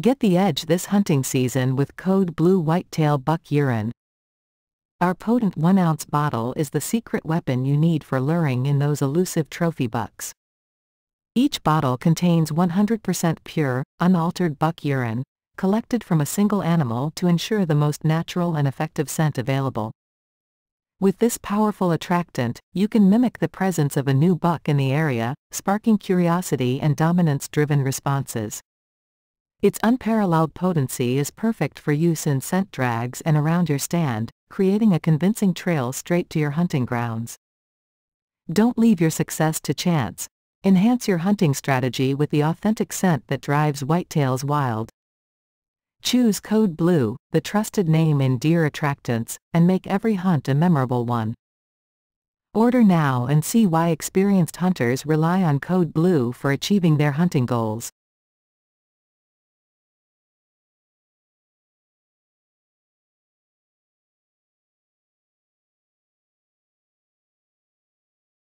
Get the edge this hunting season with Code Blue Whitetail Buck Urine. Our potent 1-ounce bottle is the secret weapon you need for luring in those elusive trophy bucks. Each bottle contains 100% pure, unaltered buck urine, collected from a single animal to ensure the most natural and effective scent available. With this powerful attractant, you can mimic the presence of a new buck in the area, sparking curiosity and dominance-driven responses. Its unparalleled potency is perfect for use in scent drags and around your stand, creating a convincing trail straight to your hunting grounds. Don't leave your success to chance. Enhance your hunting strategy with the authentic scent that drives whitetails wild. Choose Code Blue, the trusted name in deer attractants, and make every hunt a memorable one. Order now and see why experienced hunters rely on Code Blue for achieving their hunting goals.